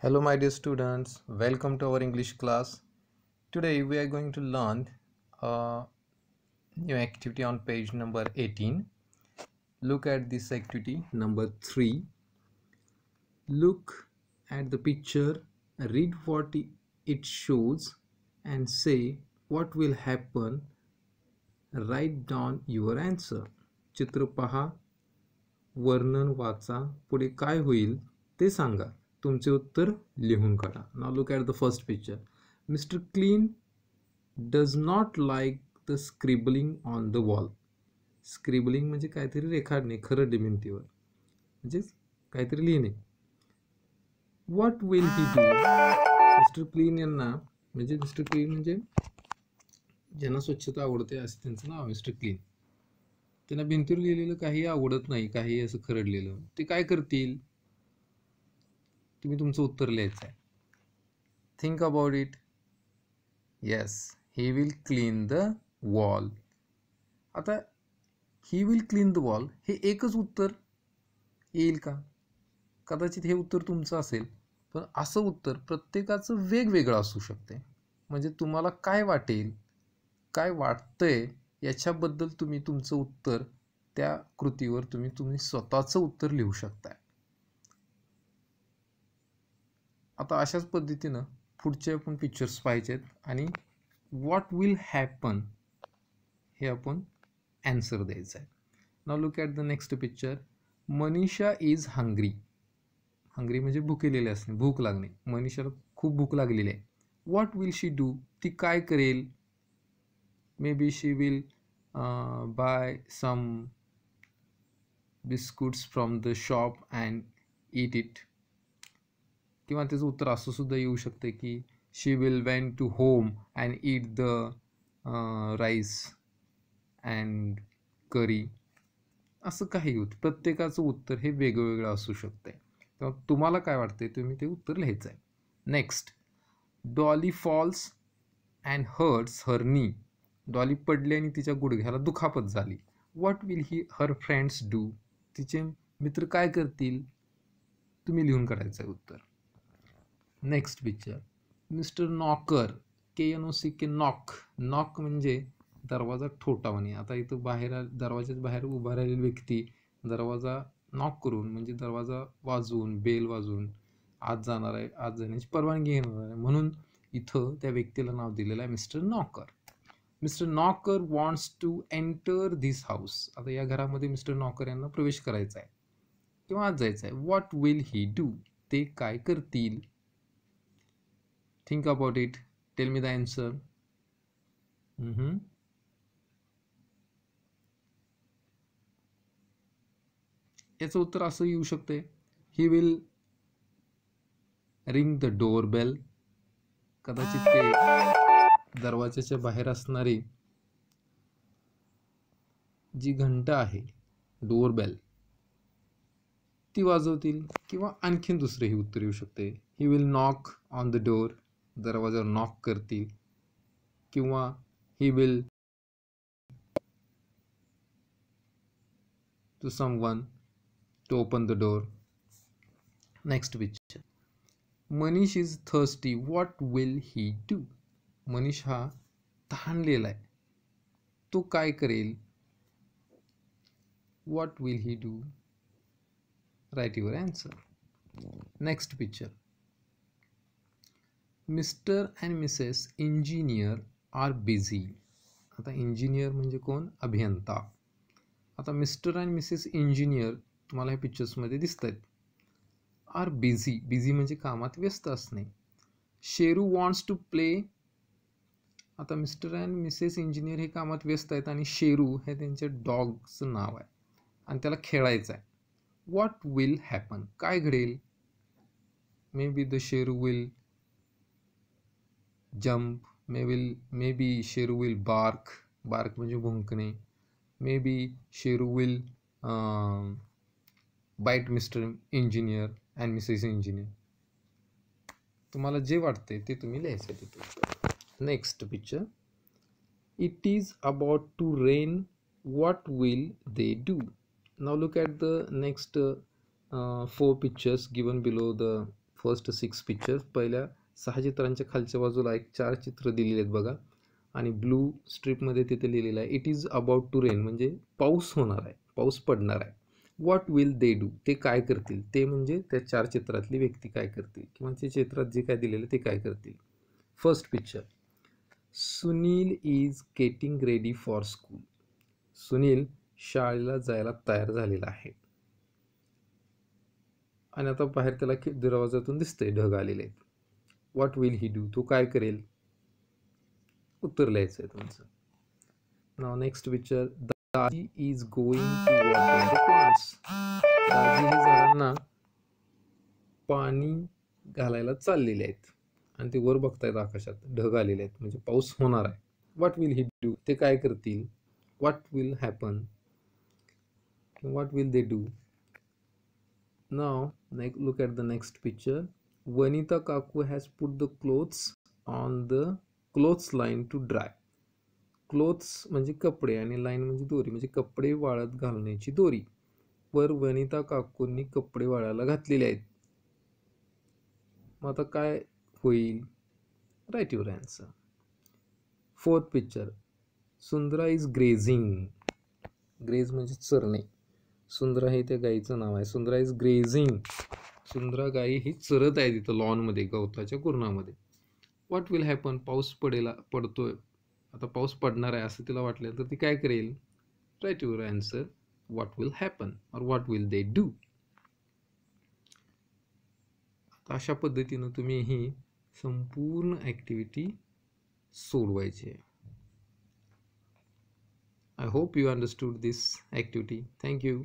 Hello, my dear students. Welcome to our English class. Today we are going to learn a new activity on page number 18. Look at this activity number 3. Look at the picture, read what i- it shows, and say what will happen. Write down your answer. चित्र पहा वर्णन वाचा पुढे काय होईल ते सांगा तुमचे उत्तर लिहून काढा. Now look at the first picture Mr Clean does not like the scribbling on the wall scribbling म्हणजे काहीतरी रेखाडणे खरं भिंतीवर म्हणजेच काहीतरी लिहिणे. What will he do Mr Clean यांना म्हणजे मिस्टर क्लीन म्हणजे ज्यांना स्वच्छता आवडते असं त्यांचं नाव मिस्टर क्लीन त्यांना भिंतीवर लिहिलेलं काही आवडत नाही काही असं खरडलेलं ते काय करतील? तुम्ही तुमचं उत्तर लिहायचं आहे. Think about it yes he will clean the wall आता he will clean the wall हे एकच उत्तर येईल का? कदाचित हे उत्तर तुमचं असेल पण असं उत्तर प्रत्येकाचं वेगवेगळं असू शकते. म्हणजे तुम्हाला काय वाटेल काय वाटतंय याच्याबद्दल तुम्ही तुमचं उत्तर त्या कृतीवर तुम्ही तुम्ही स्वतःचं उत्तर लिहू शकताय. आता अशाच पद्धतीनं पुढचे आपण पिक्चर्स पाहिजेत आणि वॉट विल हॅपन हे आपण ॲन्सर द्यायचं आहे. Now look at the next picture Manisha is hungry hungry म्हणजे भुकेलेले असणे भूक लागणे. मनीषाला खूप भूक लागलेली आहे. वॉट विल शी डू ती काय करेल? Maybe she will buy some biscuits from the shop and eat eat किंवा त्याचं उत्तर असं सुद्धा येऊ शकतं की she will went to home and eat the rice and curry असं काही होतं. प्रत्येकाचं उत्तर हे वेगवेगळं असू शकतं तेव्हा तुम्हाला काय वाटते तुम्ही ते उत्तर लिहायचं आहे next Dolly falls and hurts her knee Dolly पडली आणि तिच्या गुडघ्याला दुखापत झाली. What will he her friends do तिचे मित्र काय करतील? तुम्ही लिहून काढायचं आहे उत्तर. Next picture. Mr Knocker K N O C K knock. Knock म्हणजे दरवाजा ठोठावणे आता इथं बाहेर आ- दरवाजाच्या बाहेर उभा राहिलेली व्यक्ती दरवाजा नॉक करून म्हणजे दरवाजा वाजवून बेल वाजवून आत जाणार आहे आत जाण्याची परवानगी घेणार आहे. म्हणून इथं त्या व्यक्तीला नाव दिलेलं आहे Mr Knocker. Mr Knocker wants to enter this house. आता या घरामध्ये मिस्टर नॉकर यांना प्रवेश करायचा आहे. किंवा आत जायचं आहे. What will he do? ते काय करतील? Think about it tell me the answer याचं उत्तर असं येऊ शकते. He will ring the door bell कदाचित ते दरवाजाच्या बाहेर असणारी जी घंटा आहे डोअर बेल ती वाजवतील किंवा आणखीन दुसरेही उत्तर येऊ शकते. He will knock on the door दरवाजावर नॉक करतील किंवा he will to someone to open the door next picture Manish is thirsty what will he do Manish हा तहानलेला आहे. तो काय करेल? What will he do write your answer next picture Mr and Mrs Engineer are busy. आता engineer म्हणजे कोण? अभियंता. आता मिस्टर अँड मिसेस इंजिनियर तुम्हाला ह्या पिक्चर्समध्ये दिसत आहेत आर बिझी. बिझी म्हणजे कामात व्यस्त असणे. Sheru wants to play. आता मिस्टर अँड मिसेस इंजिनियर हे कामात व्यस्त आहेत आणि शेरू हे त्यांच्या डॉगचं नाव आहे. आणि त्याला खेळायचं आहे वॉट विल हॅपन काय घडेल? Maybe the Sheru will jump may will may be Sheru will bark bark म्हणजे भुंकणे may be Sheru will bite mister engineer and missus engineer तुम्हाला जे वाटते ते तुम्ही लिहायचं तिथे next picture it is about to rain what will they do now look at the next uh, uh, four pictures given below the first six pictures पहिल्या सहा चित्रांच्या खालच्या बाजूला एक चार चित्र दिलेले आहेत बघा. आणि ब्लू स्ट्रीपमध्ये तिथे लिहिलेलं आहे it is about to rain म्हणजे पाऊस होणार आहे पाऊस पडणार आहे. व्हॉट विल दे डू ते काय करतील? ते म्हणजे त्या चार चित्रातली व्यक्ती काय करतील? किंवा त्या चित्रात जे काय दिलेलं ते काय करतील? First picture Sunil is getting ready for school Sunil शाळेला जायला तयार झालेला आहे. आणि आता बाहेर त्याला दरवाजातून दिसतंय ढग आलेले आहेत. व्हॉट विल ही डू तो काय करेल? उत्तर लिहायचं आहे तुमचं. Now next picture Daji is going to water the plants Daji हे झाडांना पाणी घालायला चाललेले आहेत. आणि ते वर बघतायत आकाशात. ढग आलेले आहेत. म्हणजे पाऊस होणार आहे. व्हॉट विल ही डू ते काय करतील? What will happen what will they do now look at the next picture Vanita kaku has put the clothes on the clothes line to dry clothes म्हणजे कपडे आणि लाईन म्हणजे दोरी म्हणजे कपडे वाळत घालण्याची दोरी. वर वनिता काकूंनी कपडे वाळायला घातलेले आहेत. मग आता काय होईल? Write your answer fourth picture Sundara is grazing graze म्हणजे चरणे. सुंदरा हे त्या गाईचं नाव आहे. सुंदरा इज ग्रेझिंग सुंदरा गाई ही चरत आहे तिथं लॉनमध्ये गवताच्या कुरणामध्ये. व्हॉट विल हॅपन पाऊस पडेला पडतोय. आता पाऊस पडणार आहे असं तिला वाटलं तर ती काय करेल? Write your answer what will happen or what will they do अशा पद्धतीनं तुम्ही ही संपूर्ण ॲक्टिव्हिटी सोडवायची आहे. I hope you understood this activity thank you